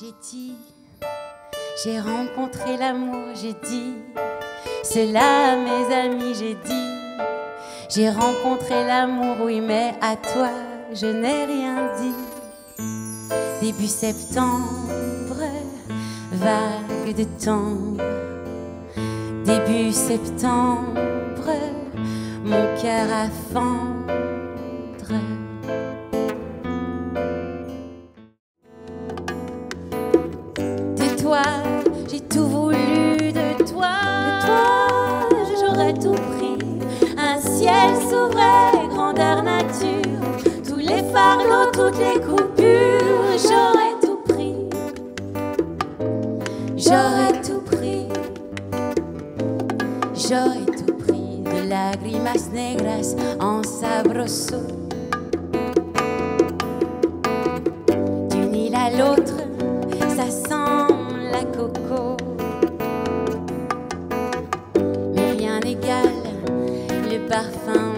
J'ai dit, j'ai rencontré l'amour, j'ai dit, c'est là mes amis, j'ai dit, j'ai rencontré l'amour, oui, mais à toi, je n'ai rien dit. Début septembre, vague de temps, début septembre, mon cœur a fendre. Toutes les coupures, j'aurais tout pris. J'aurais tout pris. J'aurais tout pris de lágrimas negras en sabroso. D'une île à l'autre, ça sent la coco. Mais rien n'égale le parfum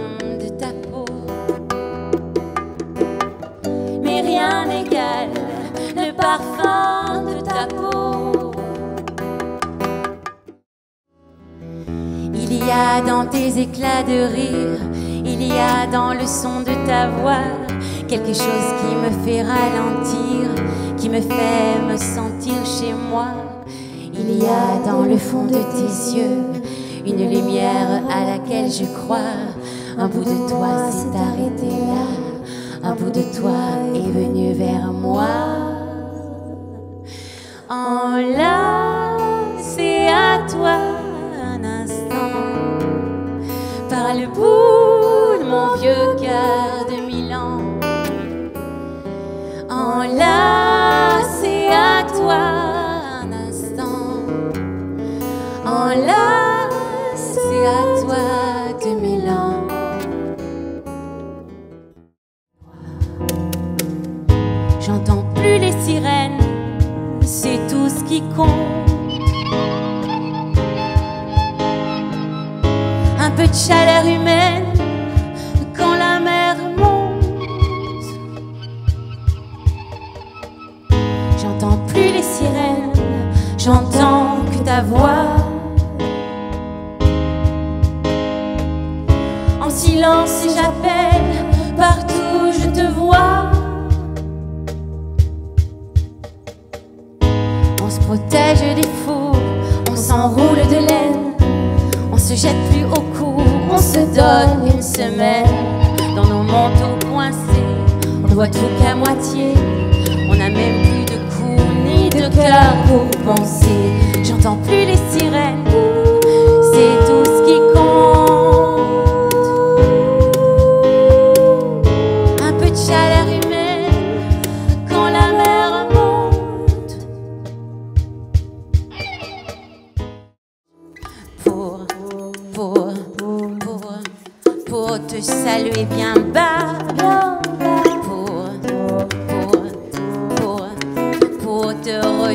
tes éclats de rire, il y a dans le son de ta voix quelque chose qui me fait ralentir, qui me fait me sentir chez moi. Il y a dans le fond de tes yeux une lumière à laquelle je crois. Un bout de toi s'est arrêté là, un bout de toi est venu vers moi. En là, c'est à toi le bout de mon vieux cœur de mille ans. En là, c'est à toi un instant. En là, c'est à toi de mille ans. J'entends plus les sirènes, c'est tout ce qui compte. Chaleur humaine quand la mer monte. J'entends plus les sirènes, j'entends que ta voix.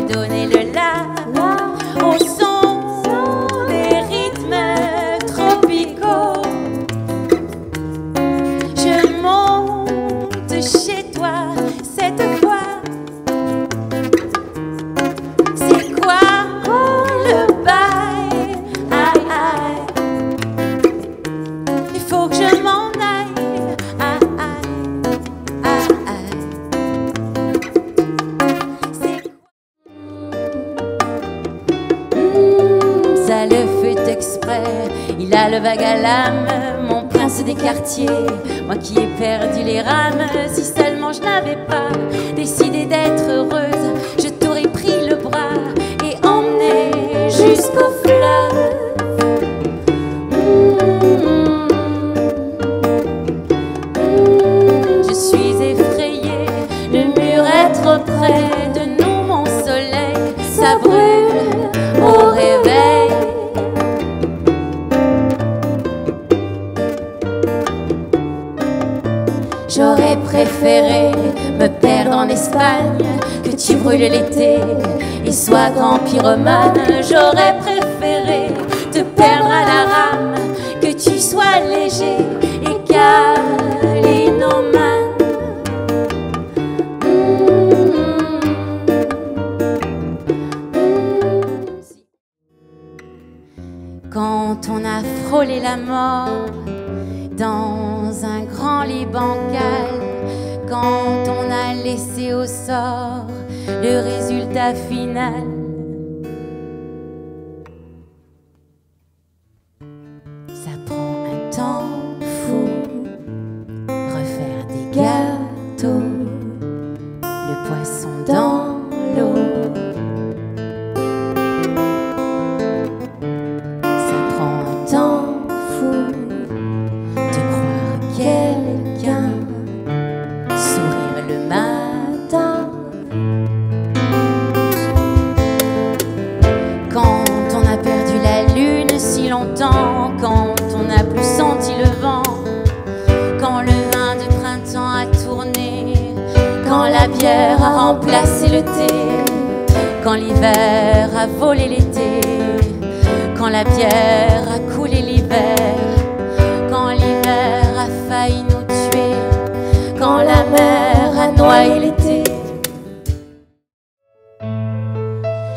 Te Mon prince des quartiers. Moi qui ai perdu les rames Si seulement je n'avais pas Décidé d'être heureuse J'aurais préféré me perdre en Espagne, que tu brûles l'été et sois grand pyromane. J'aurais préféré te perdre à la rame, que tu sois léger et calinomane. Quand on a frôlé la mort dans les bancales, quand on a laissé au sort le résultat final. Ça prend un temps fou, refaire des gâteaux, le poisson dans longtemps, quand on n'a plus senti le vent, quand le vin de printemps a tourné, quand la bière a remplacé le thé, quand l'hiver a volé l'été, quand la bière a coulé l'hiver, quand l'hiver a failli nous tuer, quand la mer a noyé l'été.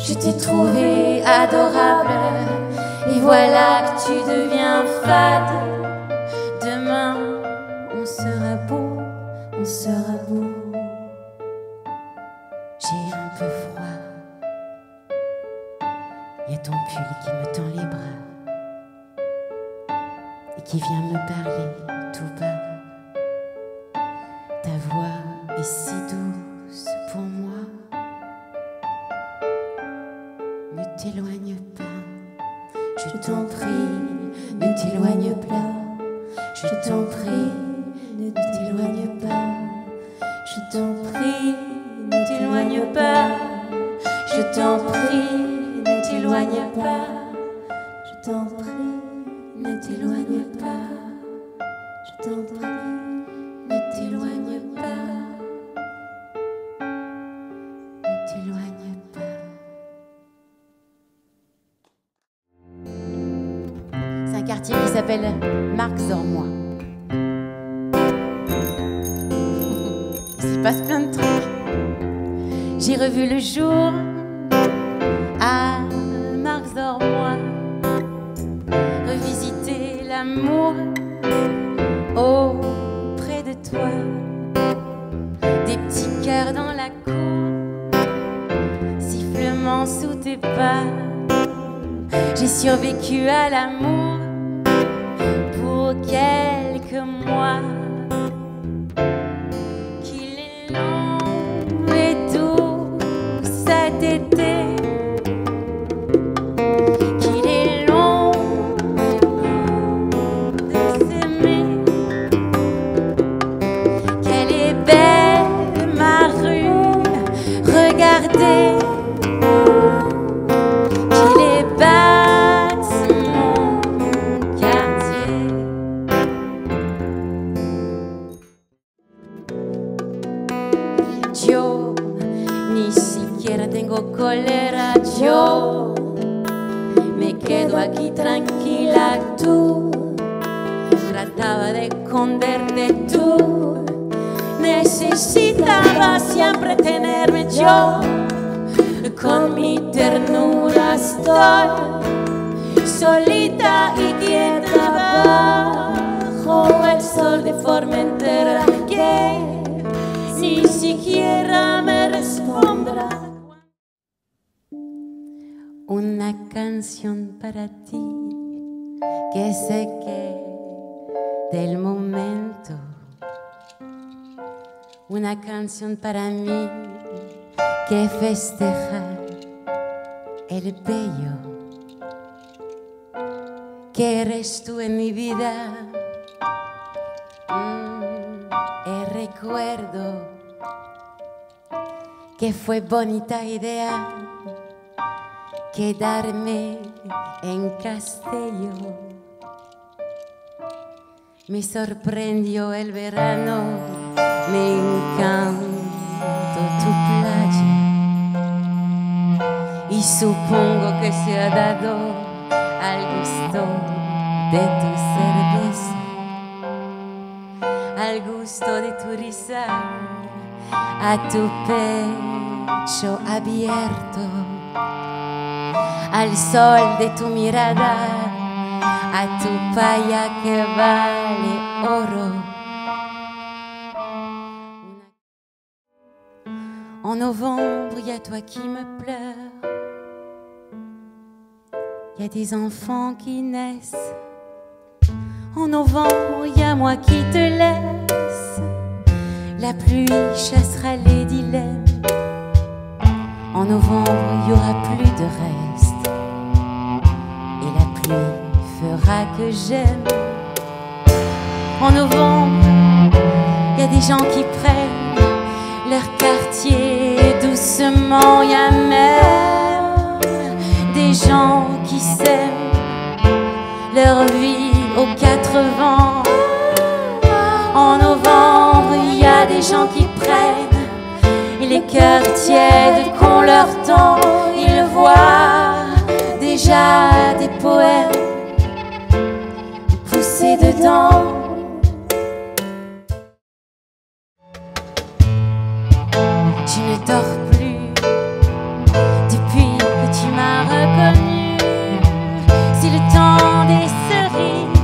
Je t'ai trouvé adorable et voilà que tu deviens fade. Demain, on sera beau, on sera beau. J'ai un peu froid. Y a ton pull qui me tend les bras et qui vient me parler tout bas. Ta voix est si douce pour moi. Ne t'éloigne pas, je t'en prie, ne t'éloigne pas, je t'en prie, ne t'éloigne pas, je t'en prie, ne t'éloigne pas, je t'en prie, ne t'éloigne pas, je t'en prie, ne t'éloigne pas, je t'en prie, s'appelle Marc Zormois. Il s'y passe plein de trucs. J'ai revu le jour à Marc Zormois. Revisiter l'amour auprès de toi. Des petits cœurs dans la cour. Sifflement sous tes pas. J'ai survécu à l'amour quelques mois. Qu'il est long et doux cet été. Qu'il est long de s'aimer. Qu'elle est belle, ma rue. Regardez esconderte, tú necesitaba siempre tenerme yo. Con mi ternura estoy solita y quieta bajo el sol de Formentera que ni siquiera me responderá. Una canción para ti que sé que del momento. Una canción para mí que festeja el bello que eres tú en mi vida. Mm, el recuerdo que fue bonita idea quedarme en Castello. Me sorprendió el verano, me encantó tu playa. Y supongo que se ha dado al gusto de tu cerveza, al gusto de tu risa, a tu pecho abierto, al sol de tu mirada, a tu paya que vale oro. En novembre, y a toi qui me pleures. Y a des enfants qui naissent. En novembre, y a moi qui te laisse. La pluie chassera les dilemmes. En novembre, il y aura plus de reste. Fera que j'aime. En novembre, il y a des gens qui prennent leur quartier doucement. Il y a même des gens qui s'aiment leur vie aux quatre vents. En novembre, il y a des gens qui prennent les cœurs tièdes qu'on leur tend. Ils voient déjà des poèmes dedans. Tu ne dors plus depuis que tu m'as reconnu. Si le temps des cerises,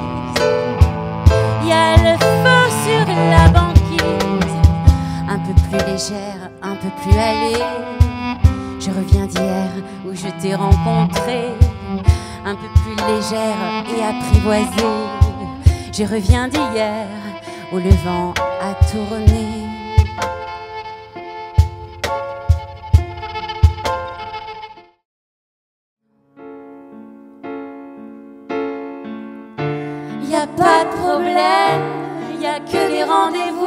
il y a le feu sur la banquise, un peu plus légère, un peu plus allée. Je reviens d'hier où je t'ai rencontré, un peu plus légère et apprivoisée. Je reviens d'hier où le vent a tourné. Y a pas de problème, y a que des rendez-vous